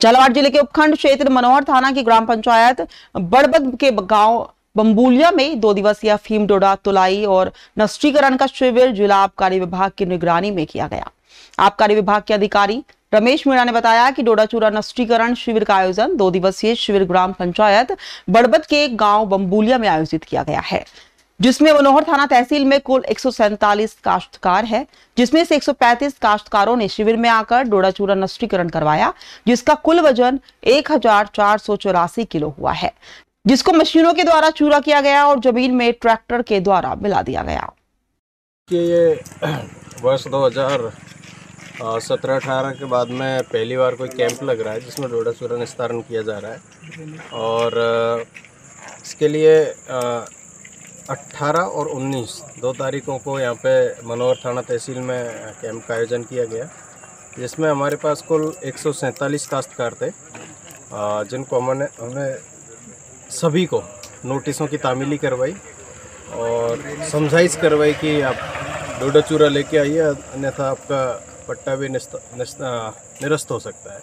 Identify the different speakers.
Speaker 1: झालावाड़ ज़िले के उपखंड क्षेत्र मनोहर थाना की ग्राम पंचायत बड़बद के गाँव बम्बुलिया में दो दिवसीय फीम डोडा तुलाई और नष्टीकरण का शिविर जिला आबकारी विभाग की निगरानी में किया गया। आबकारी विभाग के अधिकारी रमेश मीणा ने बताया कि डोडा चूरा नष्टीकरण शिविर का आयोजन दो दिवसीय शिविर ग्राम पंचायत बड़बद के गाँव बम्बुलिया में आयोजित किया गया है। जिसमें मनोहर थाना तहसील में कुल एक सौ सैंतालीस काश्तकार है, जिसमें से 135 काश्तकारों ने शिविर में आकर डोडा चूरा नष्टीकरण करवाया, जिसका कुल वज़न एक किलो हुआ है, जिसको मशीनों के द्वारा चूरा किया गया और ज़मीन में ट्रैक्टर के द्वारा मिला दिया गया।
Speaker 2: कि ये वर्ष 2000 सत्रह अठारह के बाद में पहली बार कोई कैंप लग रहा है, जिसमें डोडा चूरा निस्तारण किया जा रहा है, और, इसके लिए अट्ठारह और 19 दो तारीखों को यहाँ पे मनोहर थाना तहसील में कैंप का आयोजन किया गया, जिसमें हमारे पास कुल एक काश्तकार थे जिनको हमने हमने सभी को नोटिसों की तामीली करवाई और समझाइश करवाई कि आप डोडा चूरा लेके आइए, अन्यथा आपका पट्टा भी निरस्त हो सकता है।